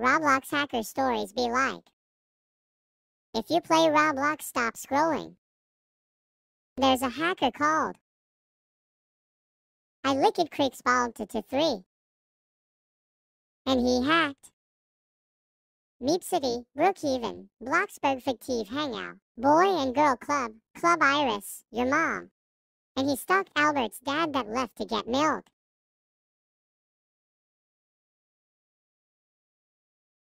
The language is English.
Roblox hacker stories be like? If you play Roblox, stop scrolling. There's a hacker called I licked Creek's ball to, to three. And he hacked Meep City, Brookhaven, Bloxburg Fictive Hangout, Boy and Girl Club, Club Iris, your mom. And he stalked Albert's dad that left to get milk.